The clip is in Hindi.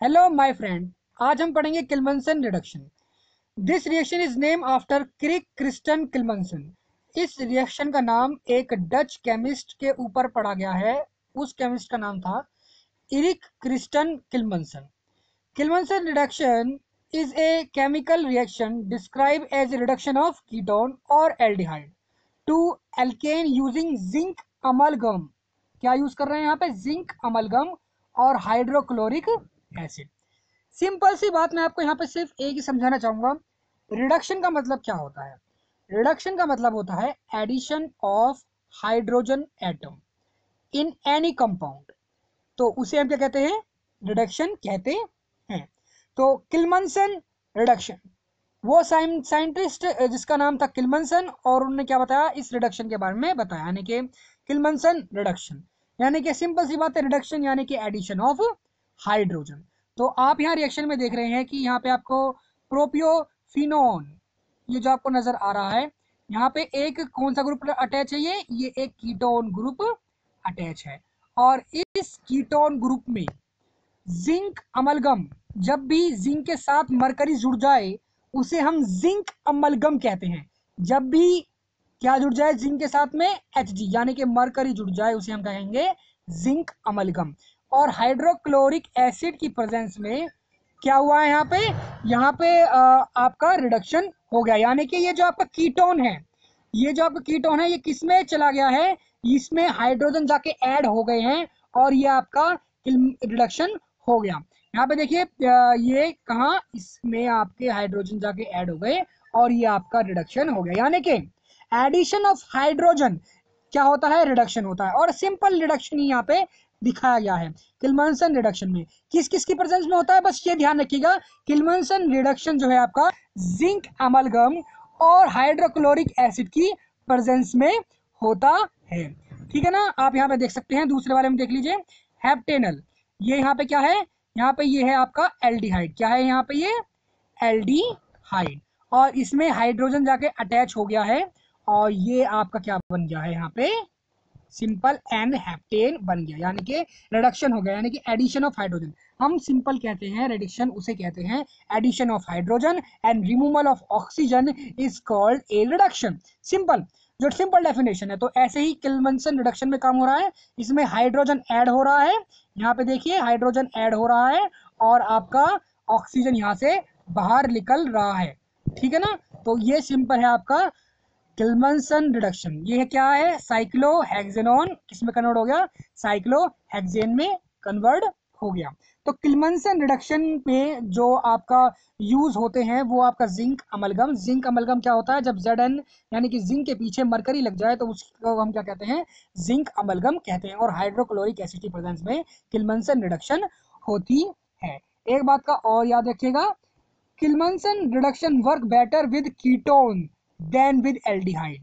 हेलो माय फ्रेंड आज हम पढ़ेंगे Clemmensen reduction this reaction is name after Crick Kristen Clemmensen इस रिएक्शन का नाम एक डच केमिस्ट के ऊपर पढ़ा गया है। उस केमिस्ट का नाम था Erik Christensen Clemmensen Clemmensen reduction a chemical reaction described as a reduction of ketone or aldehyde to alkane using zinc amalgam. क्या यूज़ कर रहे हैं यहाँ पे? जिंक अमलगम और हाइड्रोक्लोरिक एसिड सिंपल सी बात मैं आपको यहाँ पे सिर्फ़ एक ही समझाना चाहूँगा। रिडक्शन का मतलब क्या होता है? रिडक्शन का मतलब होता है addition of hydrogen atom in any compound. तो उसे हम क्या कहते हैं? रिडक्शन कहते हैं। तो किलमनसन रिडक्शन, वो साइंटिस्ट, जिसका नाम था किलमनसन, और उन्होंने क्या बताया? इस रिडक्शन के बारे में बताया, यानी कि किलमनसन रिडक्शन। यानी कि सिंपल सी बात है, रिडक्शन यानी कि एडिशन ऑफ़ हाइड्रोजन। तो आप यहाँ रिएक्शन में देख रहे हैं कि यहाँ पे आपको प्रोपियोफिनोन ये जो आपको नज़र आ रहा है, यहाँ पे एक कौन सा ग्रुप अटैच है ये? ये एक कीटोन ग्रुप अटैच है। और इस कीटोन ग्रुप में जिंक अमलगम जब भी जिंक के साथ मरकरी जुड़ जाए, उसे हम जिंक अमलगम कहते हैं। जब भी क्या जुड़ जाए? जिंक के साथ में एच यानी कि मरकरी जुड़ जाए, उसे हम कहेंगे जिंक अमलगम और हाइड्रोक्लोरिक एसिड की प्रेजेंस में क्या हुआ है यहाँ पे? यहाँ पे आ, आपका रिडक्शन हो गया। यानी कि ये जो आपका कीटोन है ये जो आपका कीटोन है ये किसमें चला गया है? इसमें हाइड्रोजन जाके ऐड हो गए हैं और ये आपका रिडक्शन हो गया। यहाँ पे देखिए ये कहा? इसमें आपके हाइड्रोजन जाके ऐड हो गए और ये आपका रिडक्शन हो गया। यानी कि एडिशन ऑफ़ हाइड्रोजन क्या होता है? रिडक्शन होता है। और सिंपल रिडक्शन यहाँ पे दिखाया गया है। किलमनसन रिडक्शन में। किस किस की प्रेजेंस में होता है? बस ये ध्यान रखिएगा। किलमनसन रिडक्शन जो है आपका जिंक अमलगम और हाइड्रोक्लोरिक एसिड की प्रेजेंस में होता है। ठीक है ना? आप यहाँ पे देख सकते हैं। दूसरे वाले में देख लीजिए। हेप्टेनल ये यहाँ पे क्या है? यहाँ पे ये है आपका एल्डिहाइड क्या है यहाँ पे ये? एल्डिहाइड और इसमें हाइड्रोजन जाके अटैच हो गया है। और ये आपका क्या बन गया है यहाँ पे? सिंपल एन हेप्टेन बन गया, यानी कि रिडक्शन हो गया, यानी कि एडिशन ऑफ़ हाइड्रोजन हम सिंपल कहते हैं रिडक्शन उसे कहते हैं addition of hydrogen and removal of oxygen is called a reduction simple जो सिंपल डेफिनेशन है तो ऐसे ही किलमनसन रिडक्शन में काम हो रहा है, इसमें हाइड्रोजन ऐड हो रहा है, यहाँ पे देखिए हाइड्रोजन ऐड हो रहा है, और आपका ऑक्सीजन यहाँ से बाहर निकल रहा है, ठीक है ना? तो ये सिंपल है आपका किलमनसन रिडक्शन ये क्या है? साइक्लो हेक्सेनॉन किसमें कन्वर्ट हो गया? साइक्लो हेक्सेन में कन्वर्ट हो गया। तो किलमनसन रिडक्शन में जो आपका यूज़ होते हैं, वो आपका जिंक अमलगम जिंक अमलगम क्या होता है? जब जेड एन यानी कि जिंक के पीछे मरकरी लग जाए तो उसको हम क्या कहते हैं? जिंक अमलगम कहते हैं। और हाइड्रोक्लोरिक एसिड की प्रेजेंस में किलमनसन रिडक्शन होती है। एक बात का और याद रखिएगा। Clemmensen reduction work better with ketone than with aldehyde